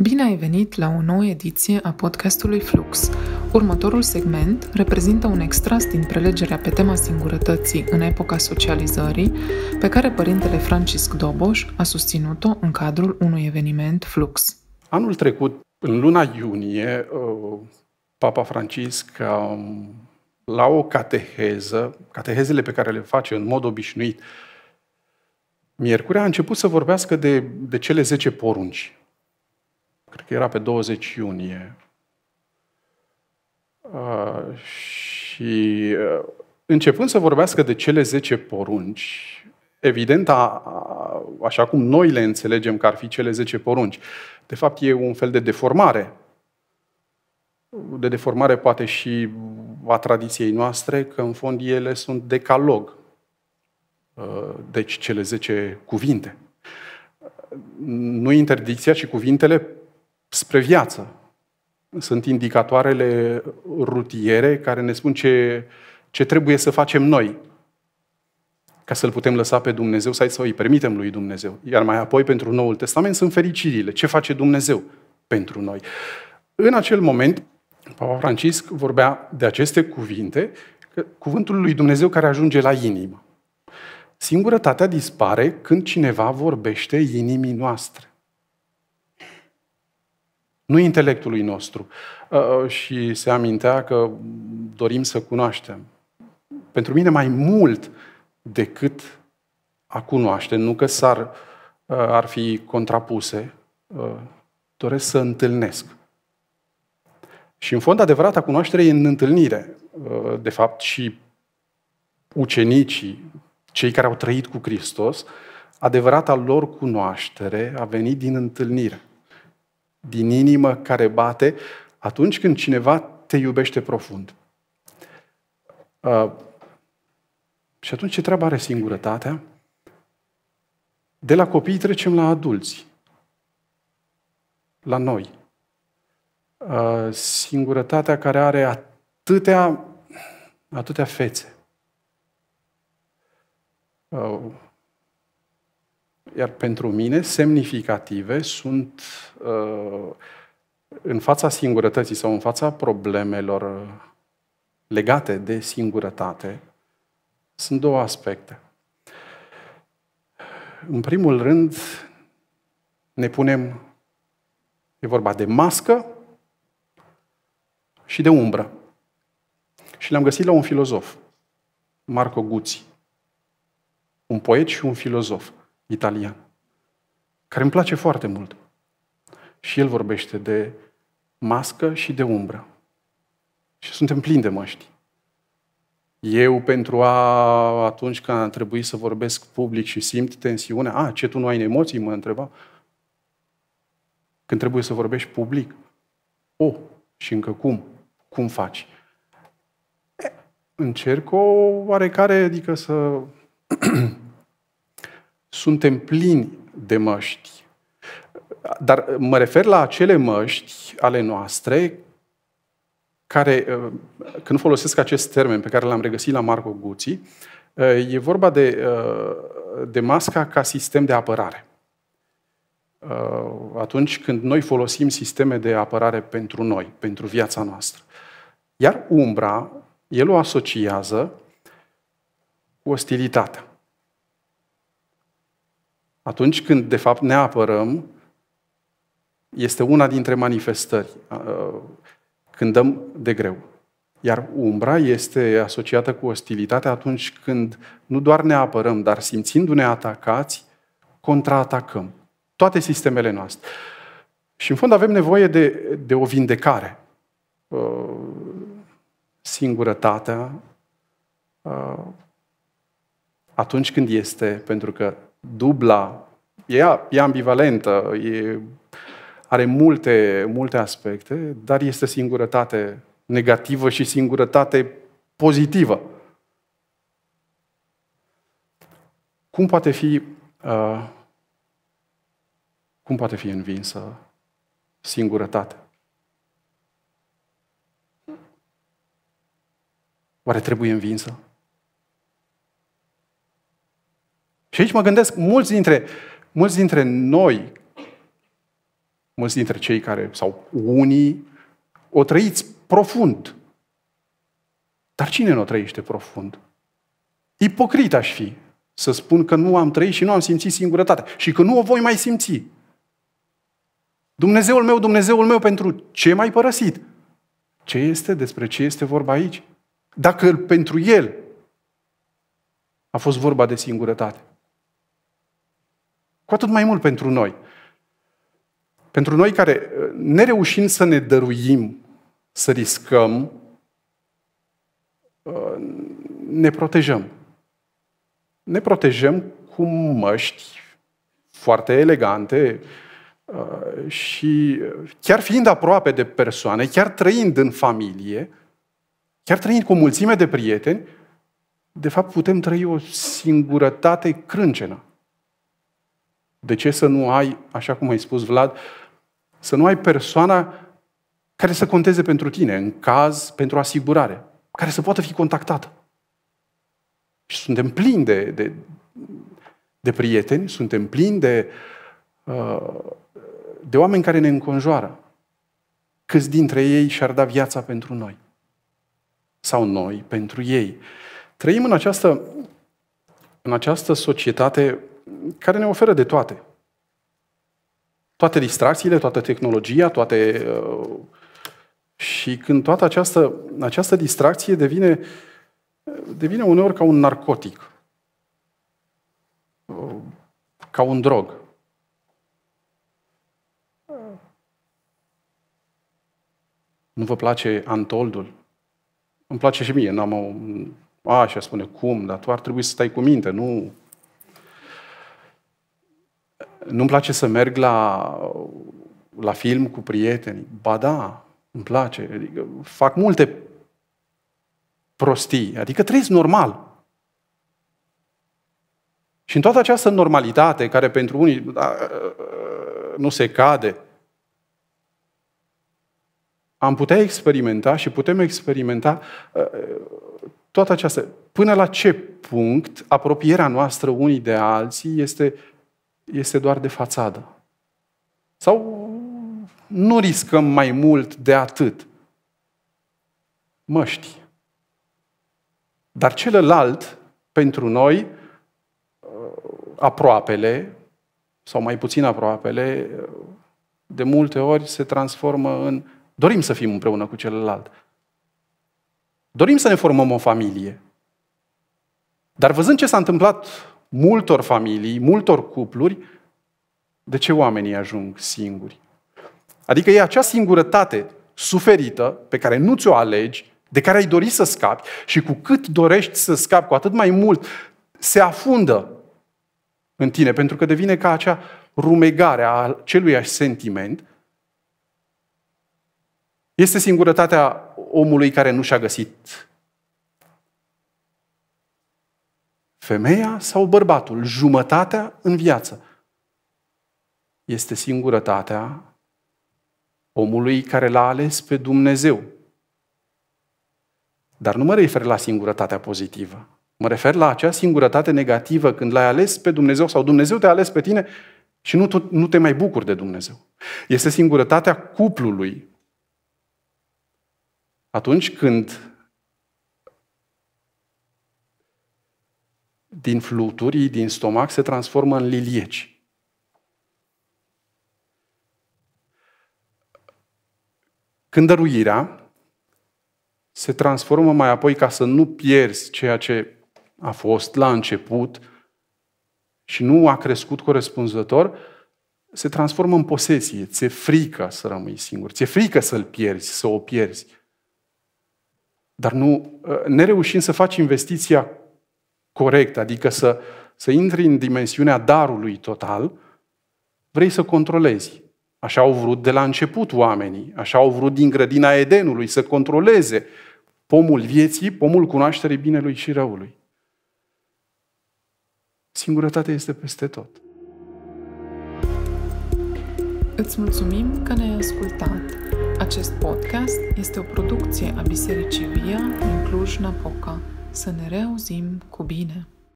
Bine ai venit la o nouă ediție a podcastului Flux. Următorul segment reprezintă un extras din prelegerea pe tema singurătății în epoca socializării, pe care părintele Francisc Doboș a susținut-o în cadrul unui eveniment Flux. Anul trecut, în luna iunie, uh, Papa Francisc, la o cateheză, catehezele pe care le face în mod obișnuit, Miercuri a început să vorbească de, de cele 10 porunci cred că era pe 20 iunie. Uh, și uh, începând să vorbească de cele 10 porunci, evident, a, a, așa cum noi le înțelegem că ar fi cele 10 porunci, de fapt e un fel de deformare. De deformare poate și a tradiției noastre, că în fond ele sunt decalog. Uh, deci cele 10 cuvinte. Nu interdicția, ci cuvintele spre viață. Sunt indicatoarele rutiere care ne spun ce, ce trebuie să facem noi ca să-L putem lăsa pe Dumnezeu sau să îi permitem lui Dumnezeu. Iar mai apoi, pentru Noul Testament, sunt fericirile. Ce face Dumnezeu pentru noi? În acel moment, Papa Francisc vorbea de aceste cuvinte, cuvântul lui Dumnezeu care ajunge la inimă. Singurătatea dispare când cineva vorbește inimii noastre nu intelectului nostru. Uh, uh, și se amintea că dorim să cunoaștem. Pentru mine mai mult decât a cunoaște, nu că s-ar, uh, ar fi contrapuse, doresc să întâlnesc. Și în fond, adevărata cunoaștere e în întâlnire. De fapt, și ucenicii, cei care au trăit cu Hristos, adevărata lor cunoaștere a venit din întâlnire din inimă care bate atunci când cineva te iubește profund. Uh, și atunci ce treabă are singurătatea? De la copii trecem la adulți. La noi. Uh, singurătatea care are atâtea, atâtea fețe. Uh, iar pentru mine, semnificative sunt uh, în fața singurătății sau în fața problemelor legate de singurătate, sunt două aspecte. În primul rând, ne punem, e vorba de mască și de umbră. Și le-am găsit la un filozof, Marco Guzzi, un poet și un filozof italian, care îmi place foarte mult. Și el vorbește de mască și de umbră. Și suntem plini de măști. Eu, pentru a, atunci când a trebuit să vorbesc public și simt tensiune, a, ce, tu nu ai emoții, mă întreba. Când trebuie să vorbești public, o, și încă cum? Cum faci? E, încerc o oarecare, adică să suntem plini de măști. Dar mă refer la acele măști ale noastre care, uh, când folosesc acest termen pe care l-am regăsit la Marco Guzzi, uh, e vorba de, uh, de masca ca sistem de apărare. Atunci când noi folosim sisteme de apărare pentru noi, pentru viața noastră. Iar umbra, el o asociază cu ostilitatea. Atunci când, de fapt, ne apărăm, este una dintre manifestări, când dăm de greu. Iar umbra este asociată cu ostilitatea atunci când nu doar ne apărăm, dar simțindu-ne atacați, contraatacăm. Toate sistemele noastre. Și în fond avem nevoie de, de o vindecare. Singurătatea, atunci când este, pentru că dubla, e, e ambivalentă, e, are multe, multe aspecte, dar este singurătate negativă și singurătate pozitivă. Cum poate fi, uh, cum poate fi învinsă singurătatea? Oare trebuie învinsă? Și aici mă gândesc, mulți dintre, mulți dintre noi mulți dintre cei care, sau unii, o trăiți profund. Dar cine nu o trăiește profund? Ipocrit aș fi să spun că nu am trăit și nu am simțit singurătate și că nu o voi mai simți. Dumnezeul meu, Dumnezeul meu, pentru ce m-ai părăsit? Ce este? Despre ce este vorba aici? Dacă pentru El a fost vorba de singurătate. Cu atât mai mult pentru noi. Pentru noi care, nereușind să ne dăruim, să riscăm, ne protejăm. Ne protejăm cu măști foarte elegante și chiar fiind aproape de persoane, chiar trăind în familie, chiar trăind cu o mulțime de prieteni, de fapt putem trăi o singurătate crâncenă. De ce să nu ai, așa cum ai spus Vlad, să nu ai persoana care să conteze pentru tine, în caz, pentru asigurare, care să poată fi contactată. Și suntem plini de, de, de prieteni, suntem plini de, uh, de oameni care ne înconjoară. Câți dintre ei și-ar da viața pentru noi? Sau noi pentru ei? Trăim în această, în această societate care ne oferă de toate. Toate distracțiile, toată tehnologia, toate... Uh, și când toată această, această distracție devine, devine uneori ca un narcotic, uh, ca un drog. Nu vă place Antoldul? Îmi place și mie, n-am o... A, așa spune, cum? Dar tu ar trebui să stai cu minte, nu nu-mi place să merg la, la film cu prieteni. Ba da, îmi place. Adică fac multe prostii. Adică trăiesc normal. Și în toată această normalitate, care pentru unii da, nu se cade, am putea experimenta și putem experimenta toată această. Până la ce punct apropierea noastră unii de alții este este doar de fațadă. Sau nu riscăm mai mult de atât. Măști. Dar celălalt, pentru noi, aproapele, sau mai puțin aproapele, de multe ori se transformă în dorim să fim împreună cu celălalt. Dorim să ne formăm o familie. Dar văzând ce s-a întâmplat multor familii, multor cupluri, de ce oamenii ajung singuri? Adică e acea singurătate suferită pe care nu ți-o alegi, de care ai dori să scapi și cu cât dorești să scapi, cu atât mai mult se afundă în tine, pentru că devine ca acea rumegare a celuiași sentiment. Este singurătatea omului care nu și-a găsit Femeia sau bărbatul, jumătatea în viață. Este singurătatea omului care l-a ales pe Dumnezeu. Dar nu mă refer la singurătatea pozitivă. Mă refer la acea singurătate negativă când l-ai ales pe Dumnezeu sau Dumnezeu te-a ales pe tine și nu, nu te mai bucuri de Dumnezeu. Este singurătatea cuplului. Atunci când din fluturii din stomac se transformă în lilieci. Când dăruirea se transformă mai apoi ca să nu pierzi ceea ce a fost la început și nu a crescut corespunzător, se transformă în posesie. Ți-e frică să rămâi singur. Ți-e frică să-l pierzi, să o pierzi. Dar nu, nereușind să faci investiția corect, adică să, să intri în dimensiunea darului total, vrei să controlezi. Așa au vrut de la început oamenii, așa au vrut din grădina Edenului să controleze pomul vieții, pomul cunoașterii binelui și răului. Singurătatea este peste tot. Îți mulțumim că ne-ai ascultat. Acest podcast este o producție a Bisericii Via din Cluj-Napoca. Să ne reauzim cu bine!